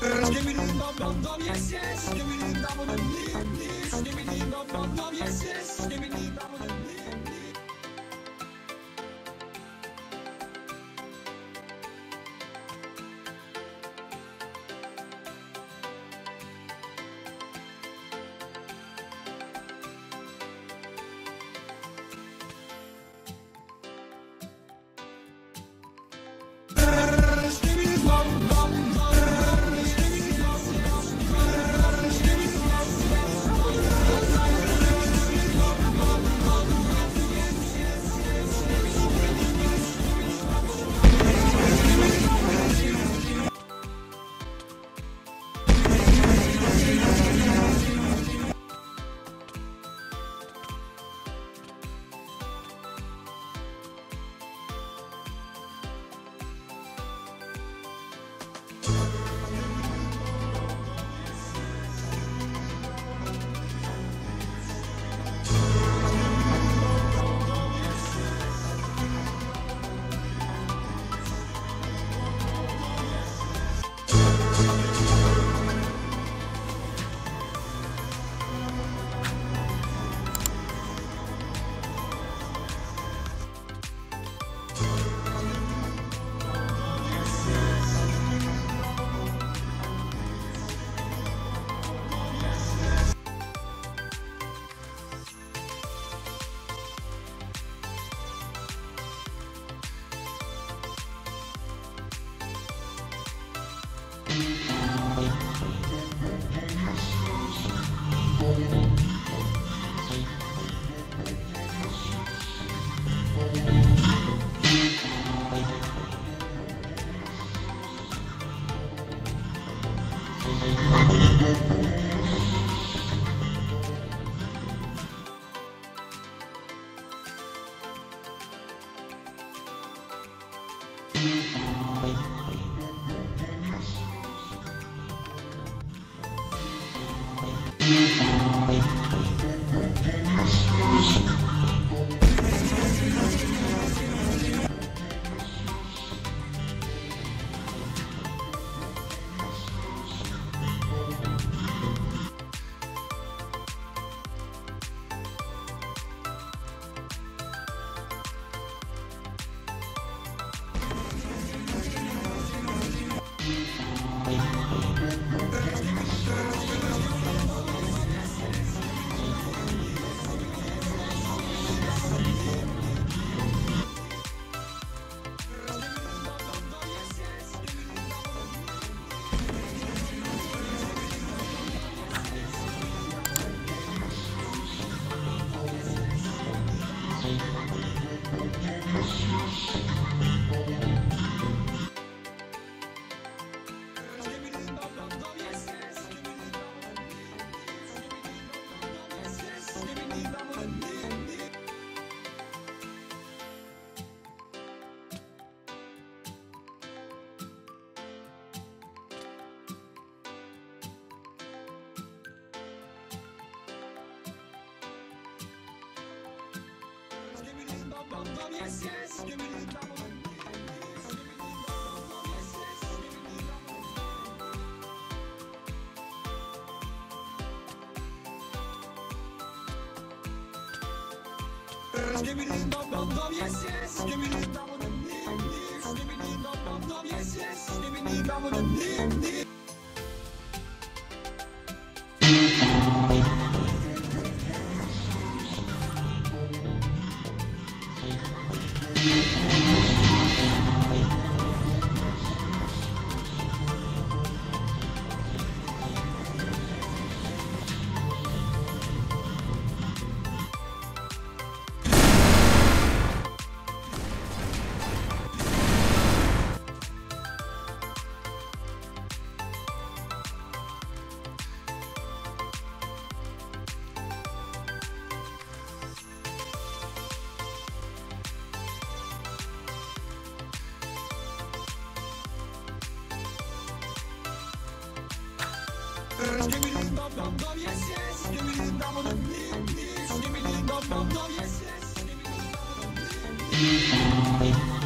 Give me the love, love, yes, yes. Give me the love, love, yes, yes. Give me yes, yes. Give me the. Give me the dum dum dum, yes yes. Give me the dum dum yes yes. Give me the dum dum yes yes. Give me the dum dum, yes yes. Thank you.